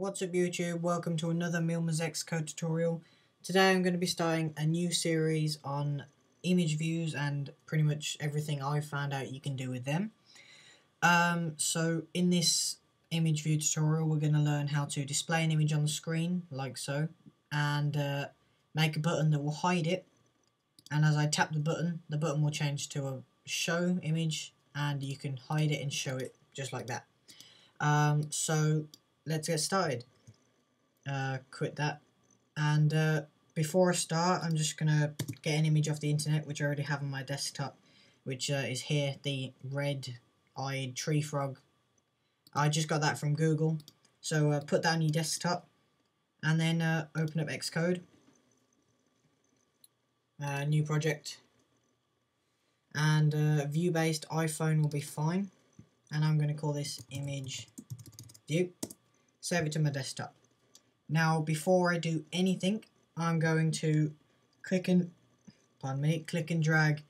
What's up YouTube, welcome to another Milmer's Xcode tutorial. Today I'm going to be starting a new series on image views and pretty much everything I've found out you can do with them. Um, so in this image view tutorial we're going to learn how to display an image on the screen, like so, and uh, make a button that will hide it. And as I tap the button, the button will change to a show image and you can hide it and show it just like that. Um, so let's get started. Uh, quit that. And uh, before I start, I'm just going to get an image off the internet, which I already have on my desktop, which uh, is here, the red-eyed tree frog. I just got that from Google. So uh, put that on your desktop, and then uh, open up Xcode. Uh, new project. And view-based iPhone will be fine. And I'm going to call this image view save it to my desktop. Now, before I do anything, I'm going to click and, pardon me, click and drag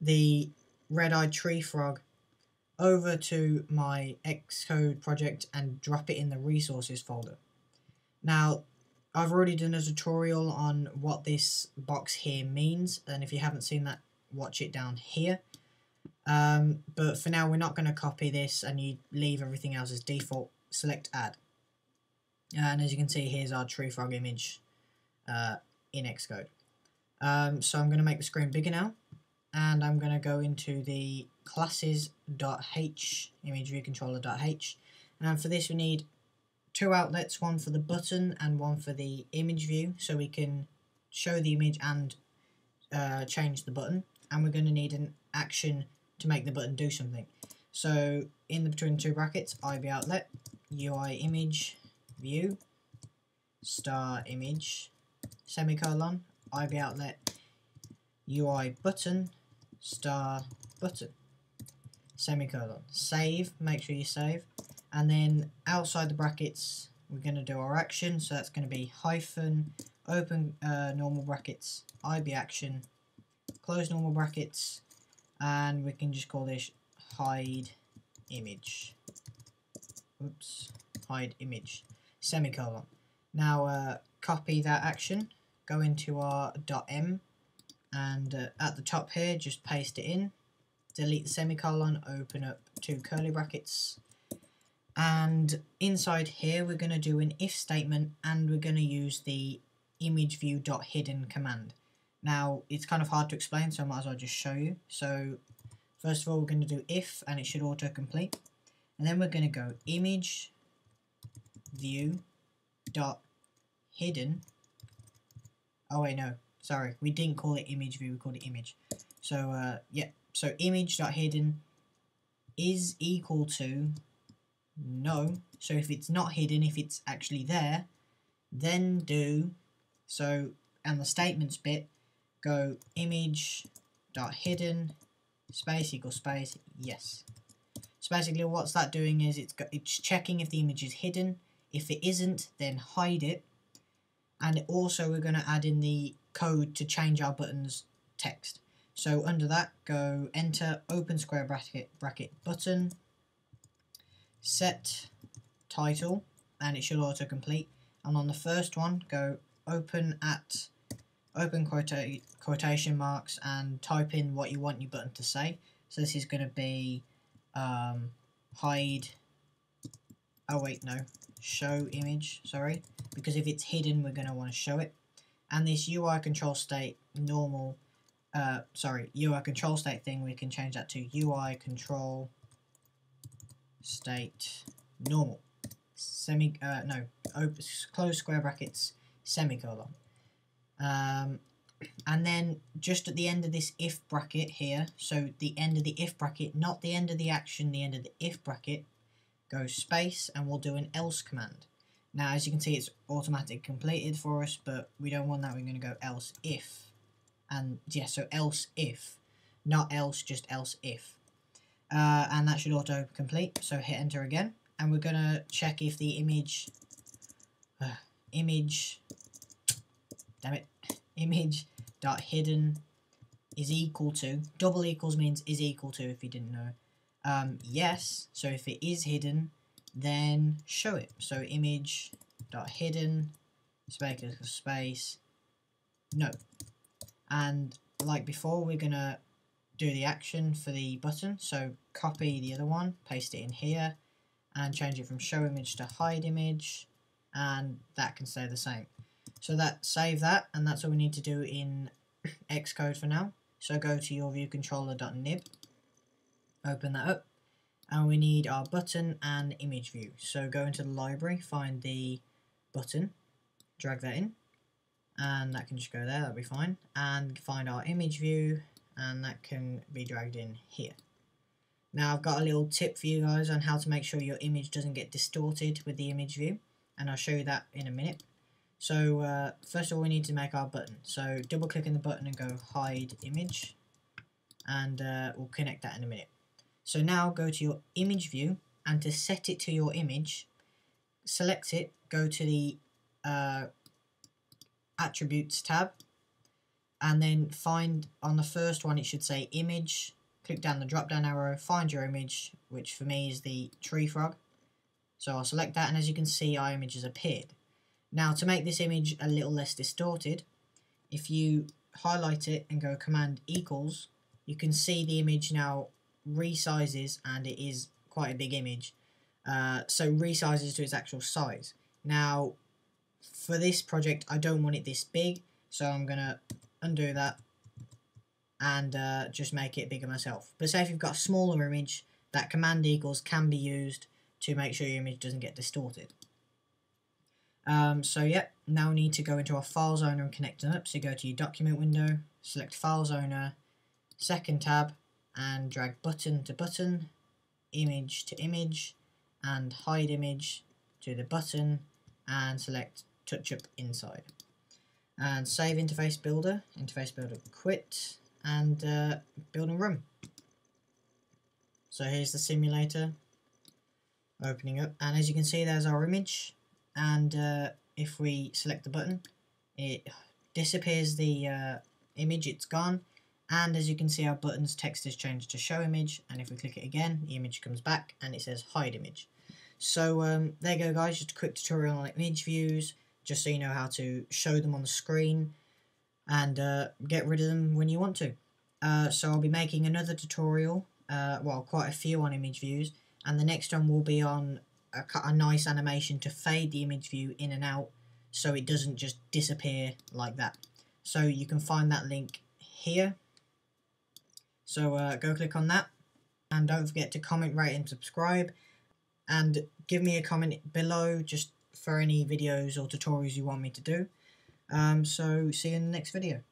the red-eyed tree frog over to my Xcode project and drop it in the resources folder. Now, I've already done a tutorial on what this box here means, and if you haven't seen that, watch it down here. Um, but for now, we're not going to copy this and you leave everything else as default. Select Add. And as you can see, here's our tree frog image uh, in Xcode. Um, so I'm going to make the screen bigger now. And I'm going to go into the classes.h, image view controller.h. And for this we need two outlets, one for the button and one for the image view. So we can show the image and uh, change the button. And we're going to need an action to make the button do something. So in the between two brackets, IB outlet, UI image, view, star image, semicolon, IB outlet, UI button, star button, semicolon. Save, make sure you save. And then outside the brackets, we're going to do our action. So that's going to be hyphen, open uh, normal brackets, IB action, close normal brackets, and we can just call this hide image. Oops, hide image semicolon. Now uh, copy that action, go into our .m and uh, at the top here just paste it in, delete the semicolon, open up two curly brackets and inside here we're going to do an if statement and we're going to use the image view hidden command. Now it's kind of hard to explain so I might as well just show you. So first of all we're going to do if and it should autocomplete and then we're going to go image view dot hidden. Oh wait no. Sorry. We didn't call it image view we called it image. So uh, yeah. So image dot hidden is equal to no. So if it's not hidden if it's actually there then do so and the statements bit go image dot hidden space equals space yes. So basically what's that doing is it's, it's checking if the image is hidden. If it isn't, then hide it. And also we're going to add in the code to change our button's text. So under that, go enter open square bracket, bracket button, set title, and it should auto-complete. And on the first one, go open at open quota quotation marks and type in what you want your button to say. So this is going to be um, hide, oh wait, no, show image, sorry, because if it's hidden, we're going to want to show it. And this UI control state normal, uh, sorry, UI control state thing, we can change that to UI control state normal. Semi, uh, no, open, close square brackets, semicolon. Um, and then just at the end of this if bracket here, so the end of the if bracket, not the end of the action, the end of the if bracket, go space and we'll do an else command. Now as you can see it's automatically completed for us, but we don't want that, we're going to go else if. And yeah, so else if, not else, just else if. Uh, and that should auto complete, so hit enter again. And we're going to check if the image, uh, image, damn it, image dot hidden is equal to double equals means is equal to if you didn't know um, yes so if it is hidden then show it. So image dot hidden space space. No. And like before we're gonna do the action for the button. So copy the other one paste it in here and change it from show image to hide image and that can stay the same. So that save that and that's all we need to do in Xcode for now. So go to your view viewcontroller.nib open that up and we need our button and image view so go into the library find the button drag that in and that can just go there, that'll be fine. And find our image view, and that can be dragged in here. Now I've got a little tip for you guys on how to make sure your image doesn't get distorted with the image view, and I'll show you that in a minute. So uh, first of all we need to make our button. So double click on the button and go hide image, and uh, we'll connect that in a minute. So now go to your image view, and to set it to your image, select it, go to the uh, attributes tab and then find on the first one it should say image click down the drop down arrow find your image which for me is the tree frog. So I'll select that and as you can see our image has appeared. Now to make this image a little less distorted if you highlight it and go command equals you can see the image now resizes and it is quite a big image uh, so resizes to its actual size now for this project, I don't want it this big, so I'm going to undo that and uh, just make it bigger myself. But say if you've got a smaller image, that command equals can be used to make sure your image doesn't get distorted. Um, so yep, now we need to go into our files owner and connect them up. So go to your document window, select files owner, second tab, and drag button to button, image to image, and hide image to the button, and select touch up inside. And save interface builder, interface builder quit, and uh, build and run. So here's the simulator opening up, and as you can see there's our image, and uh, if we select the button, it disappears the uh, image, it's gone, and as you can see our button's text has changed to show image, and if we click it again, the image comes back, and it says hide image. So um, there you go guys, just a quick tutorial on image views, just so you know how to show them on the screen and uh, get rid of them when you want to. Uh, so I'll be making another tutorial, uh, well quite a few on image views, and the next one will be on a, a nice animation to fade the image view in and out so it doesn't just disappear like that. So you can find that link here. So uh, go click on that and don't forget to comment, rate and subscribe and give me a comment below just for any videos or tutorials you want me to do. Um, so see you in the next video.